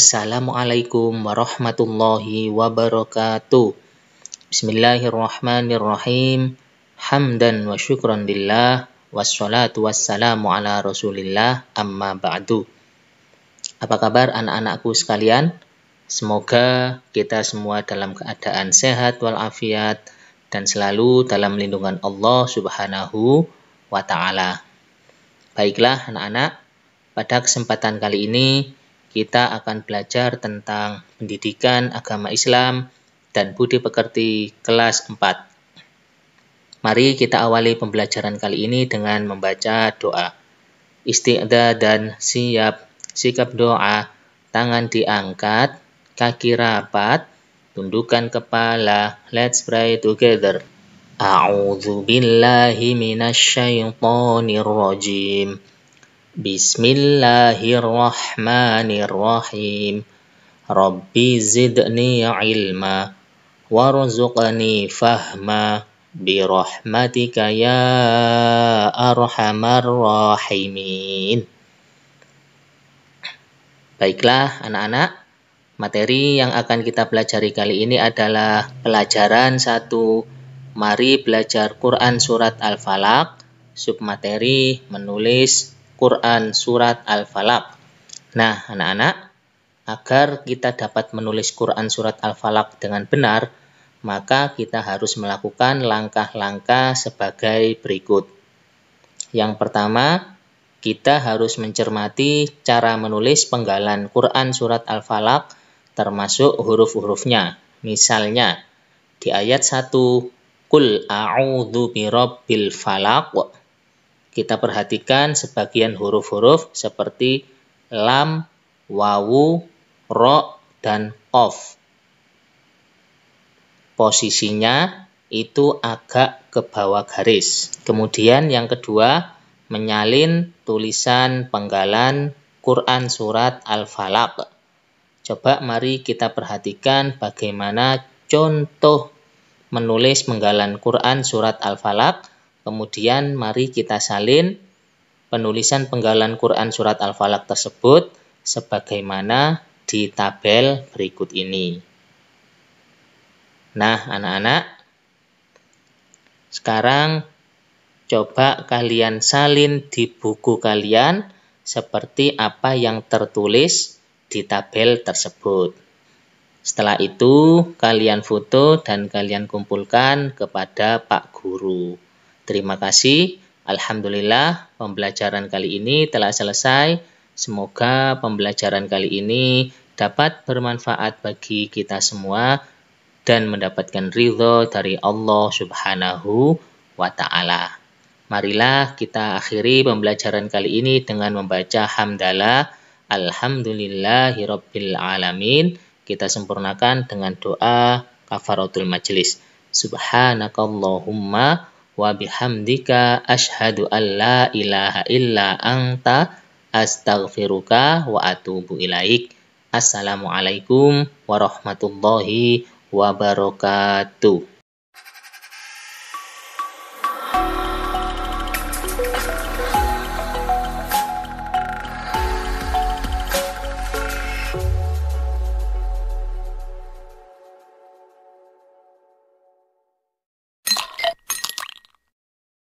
Assalamualaikum warahmatullahi wabarakatuh. Bismillahirrahmanirrahim. Hamdan wa syukran lillah. Wassalatu wassalamu ala rasulillah amma ba'du. Apa kabar anak-anakku sekalian? Semoga kita semua dalam keadaan sehat walafiat dan selalu dalam lindungan Allah subhanahu wa ta'ala. Baiklah anak-anak, pada kesempatan kali ini kita akan belajar tentang pendidikan agama Islam dan budi pekerti kelas 4. Mari kita awali pembelajaran kali ini dengan membaca doa. Istiqda dan siap, sikap doa, tangan diangkat, kaki rapat, tundukkan kepala. Let's pray together. A'udzu billahi minasyaitonir rajim. Bismillahirrahmanirrahim. Rabbi zidni ilma warzuqni fahma birahmatika ya arhamar rahimin. Baiklah anak-anak, materi yang akan kita pelajari kali ini adalah pelajaran satu. Mari belajar Quran Surat Al-Falaq, submateri menulis Quran Surat Al-Falaq. Nah, anak-anak, agar kita dapat menulis Quran Surat Al-Falaq dengan benar, maka kita harus melakukan langkah-langkah sebagai berikut. Yang pertama, kita harus mencermati cara menulis penggalan Quran Surat Al-Falaq termasuk huruf-hurufnya. Misalnya, di ayat 1, Kul a'udhu birabbil falaq kita perhatikan sebagian huruf-huruf seperti lam, wawu, ro, dan of. Posisinya itu agak ke bawah garis. Kemudian yang kedua, menyalin tulisan penggalan Quran Surat Al-Falaq. Coba mari kita perhatikan bagaimana contoh menulis penggalan Quran Surat Al-Falaq Kemudian mari kita salin penulisan penggalan Quran Surat Al-Falaq tersebut sebagaimana di tabel berikut ini. Nah, anak-anak, sekarang coba kalian salin di buku kalian seperti apa yang tertulis di tabel tersebut. Setelah itu, kalian foto dan kalian kumpulkan kepada Pak Guru. Terima kasih. Alhamdulillah, pembelajaran kali ini telah selesai. Semoga pembelajaran kali ini dapat bermanfaat bagi kita semua dan mendapatkan ridho dari Allah Subhanahu wa Ta'ala. Marilah kita akhiri pembelajaran kali ini dengan membaca hamdalah Alhamdulillahirabbil alamin. Kita sempurnakan dengan doa kafaratul majlis. Subhanakallahumma wa bihamdika asyhadu an la ilaha illa anta astaghfiruka wa atubu ilaik. Assalamualaikum warahmatullahi wabarakatuh.